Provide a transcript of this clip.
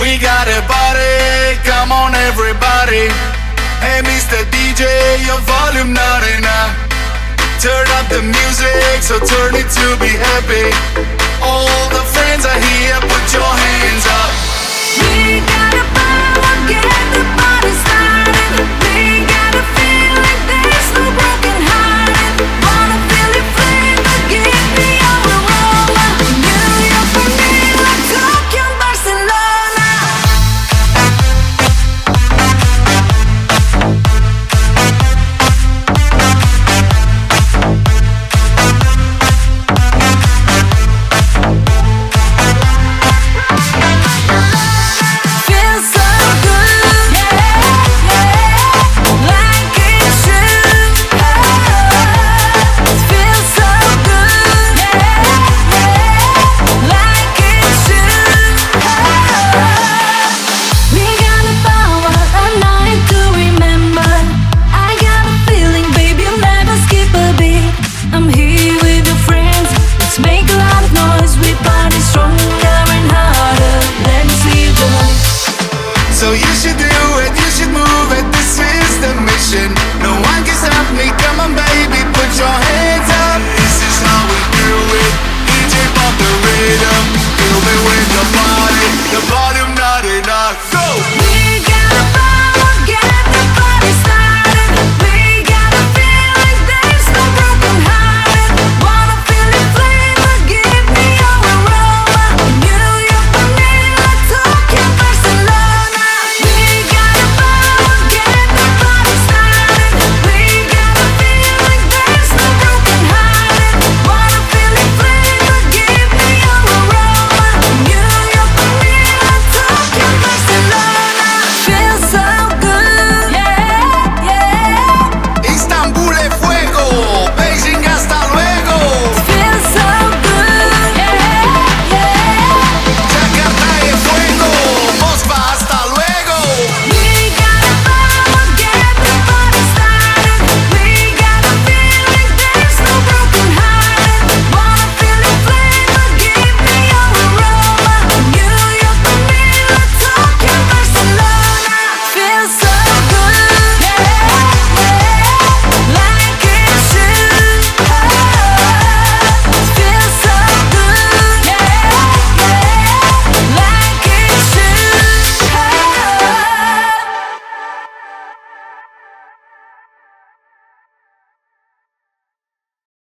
We got a party, come on everybody. Hey Mr. DJ, your volume not enough. Turn up the music, so turn it to be happy. So you should do it, you should move it. This is the mission. No one can stop me. Come on baby, put your hands